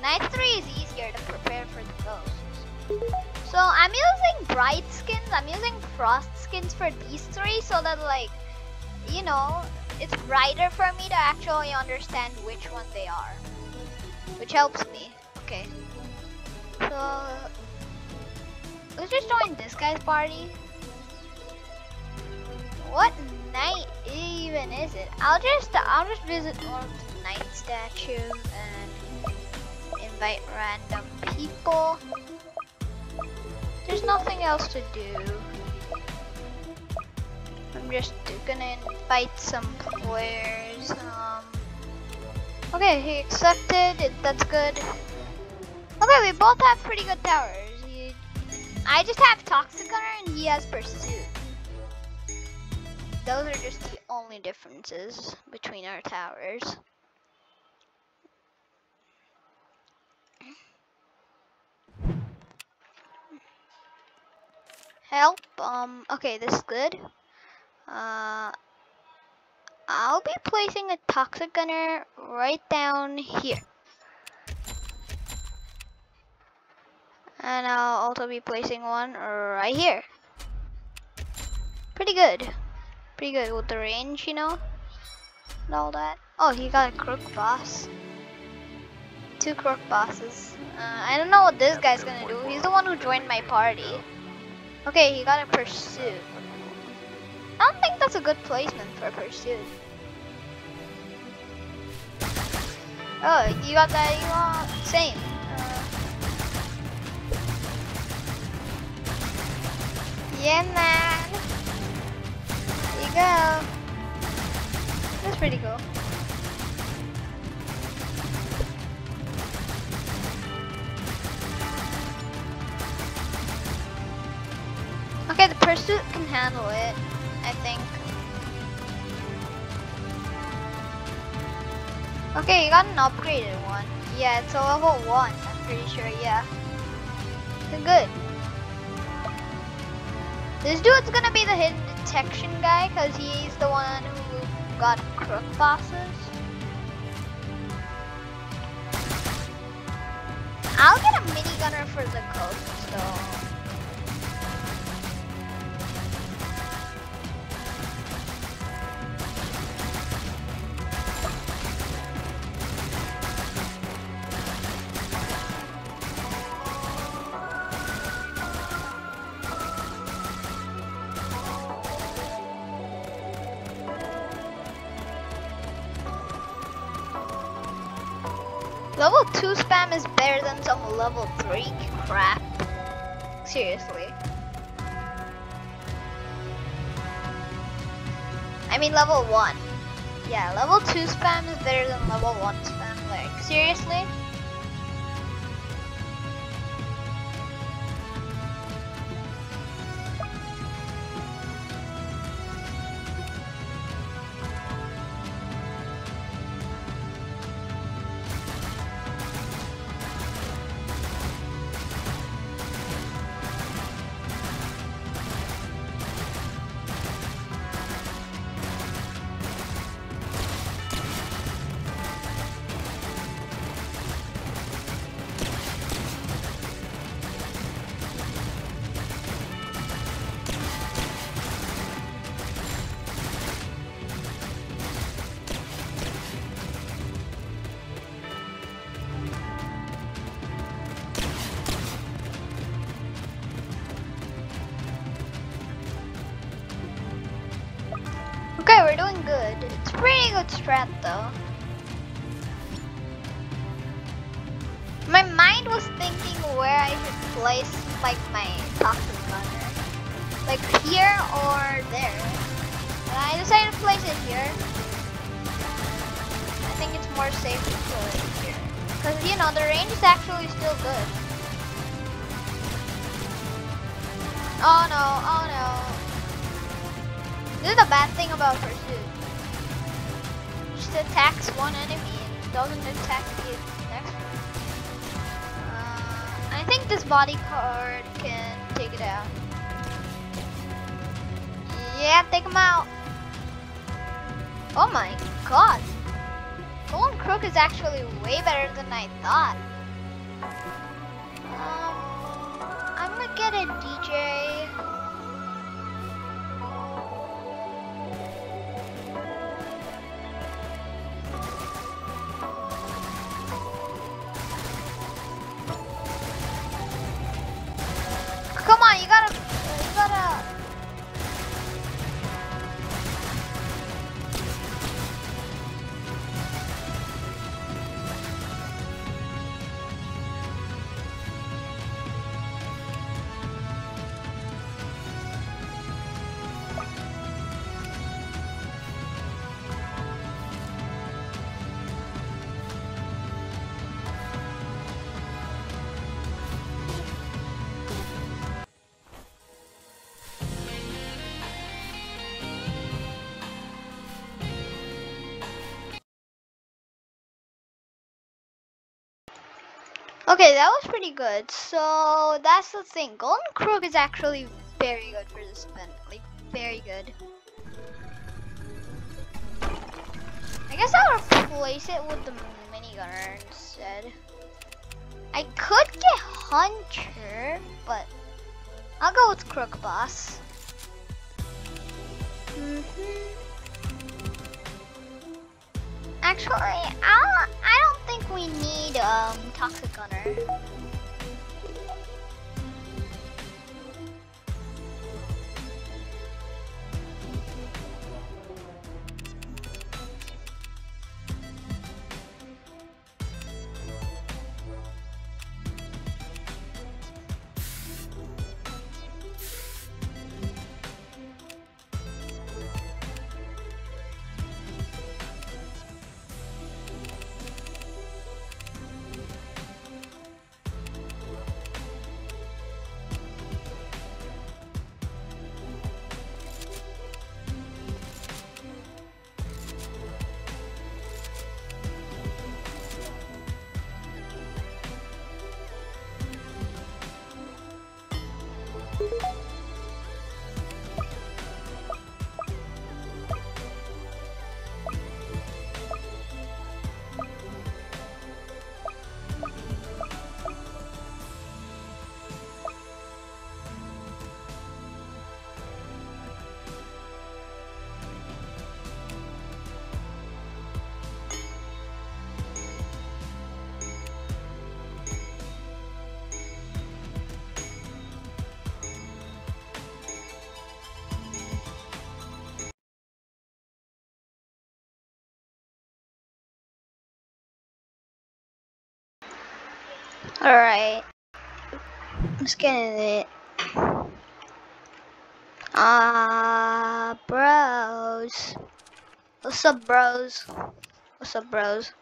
night three is easier to prepare for the ghosts. So I'm using bright skins. I'm using frost skins for these three, so that like, you know, it's brighter for me to actually understand which one they are, which helps me. Okay. So let's just join this guy's party. What night even is it? I'll just I'll just visit one of the night statues and invite random people. There's nothing else to do. I'm just gonna invite some players. Um, okay, he accepted. That's good. Okay, we both have pretty good towers. I just have Toxic Gunner and he has Pursuit. Those are just the only differences between our towers. Help, um, okay, this is good. Uh, I'll be placing a Toxic Gunner right down here. And I'll also be placing one right here. Pretty good. Pretty good with the range, you know? And all that. Oh, he got a crook boss. Two crook bosses. Uh, I don't know what this guy's gonna do. He's the one who joined my party. Okay, he got a pursuit. I don't think that's a good placement for a pursuit. Oh, you got that? You want same. Uh, yeah, man. There you go. That's pretty cool. Handle it, I think. Okay, you got an upgraded one. Yeah, it's a level 1, I'm pretty sure, yeah. Good. This dude's gonna be the hidden detection guy, because he's the one who got crook bosses. I'll get a minigunner for the coast, though. Level 2 spam is better than some level 3 crap. Seriously. I mean level 1. Yeah, level 2 spam is better than level 1 spam. Like, seriously? Okay, we're doing good. It's pretty good strat though. My mind was thinking where I should place like my toxic gunner. Like here or there. And I decided to place it here. I think it's more safe to put it here. Because you know the range is actually still good. Oh no, oh. This is the bad thing about Pursuit. Just attacks one enemy and doesn't attack the next one. Uh, I think this body bodyguard can take it out. Yeah, take him out. Oh my god. Golden Crook is actually way better than I thought. Um, I'm gonna get a DJ. Okay, that was pretty good. So that's the thing. Golden Crook is actually very good for this event. Like very good. I guess I'll replace it with the minigunner instead. I could get Hunter, but I'll go with Crook Boss. Mm -hmm. Actually, I'll, we need um, Toxic Gunner. Alright. Get in it. Ah, uh, bros. What's up, bros? What's up, bros?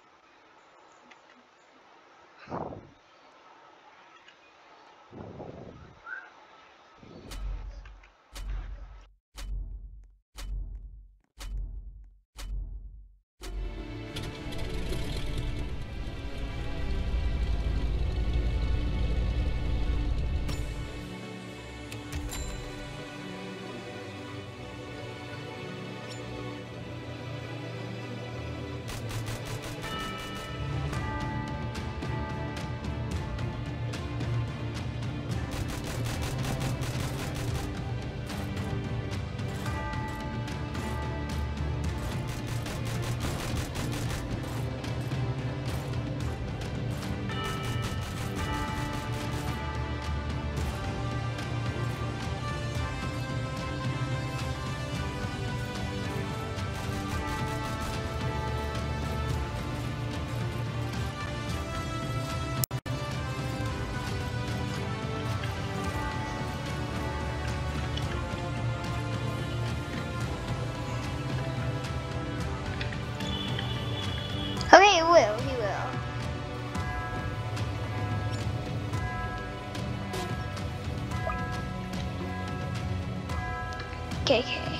KK.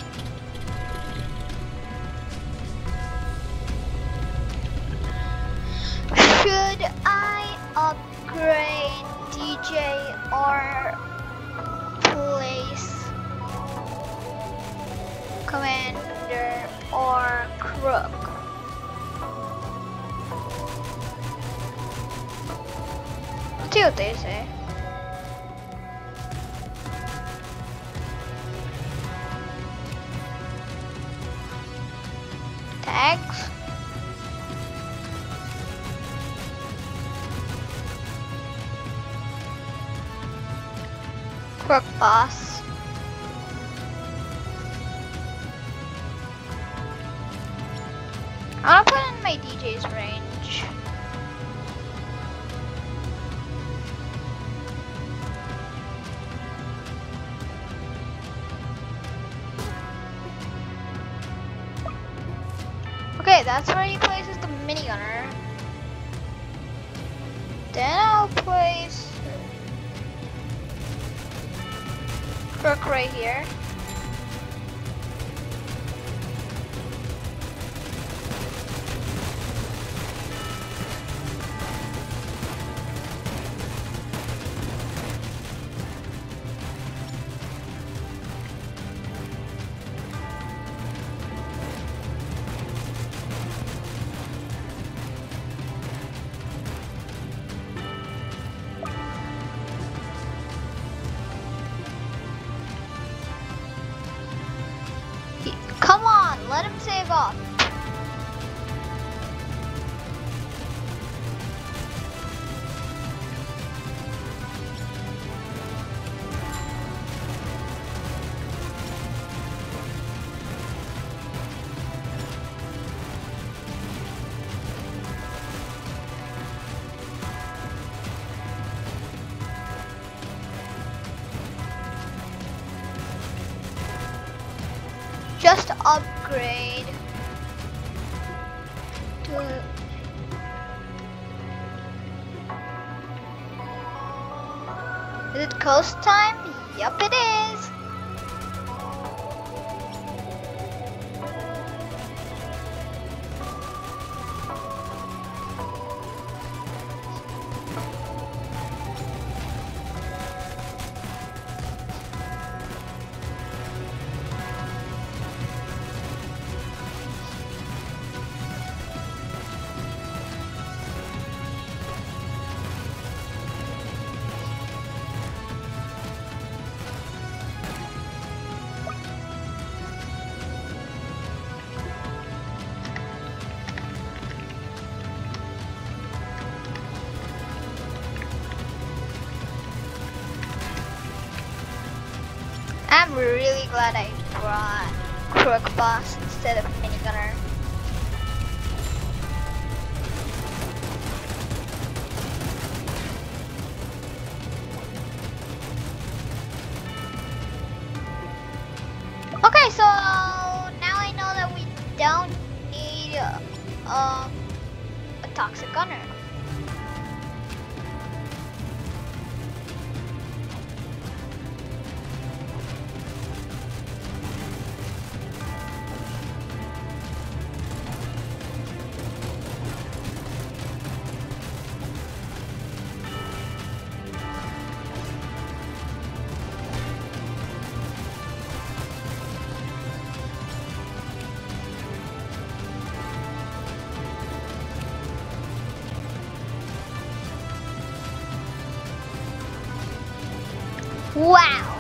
Should I upgrade DJ or place commander or crook? See what they say. Tags. Crook boss. That's where he plays places the minigunner. Then I'll place Crook right here. Upgrade to Is it coast time? Yup it is. I'm really glad I brought Crook Boss instead of Minigunner. Okay, so now I know that we don't need um, a toxic gunner. Wow.